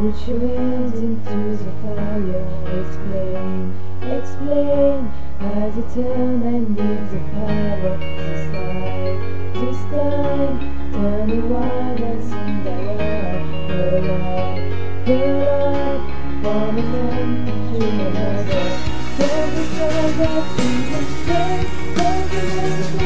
put your hands into the fire. Explain, explain, as you turn and leave the power. This time, this time, turn it wild and Cinderella. Pull up, pull up, from one to another. From the summer to the spring, from the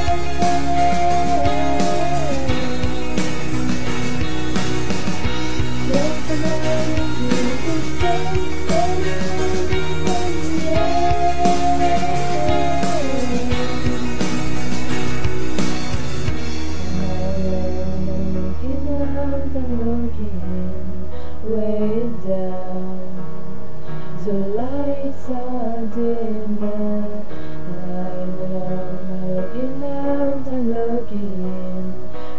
The lights are dim and I'm looking out and looking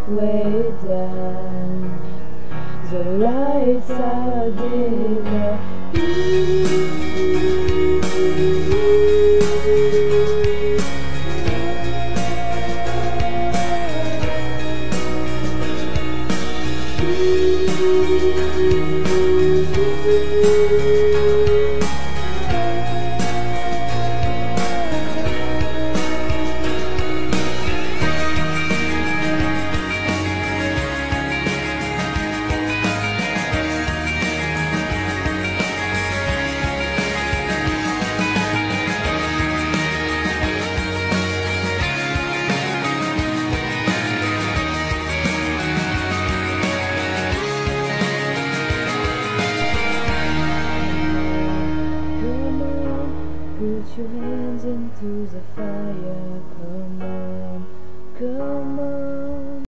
way down. The lights are dim. Put your hands into the fire. Come on, come on.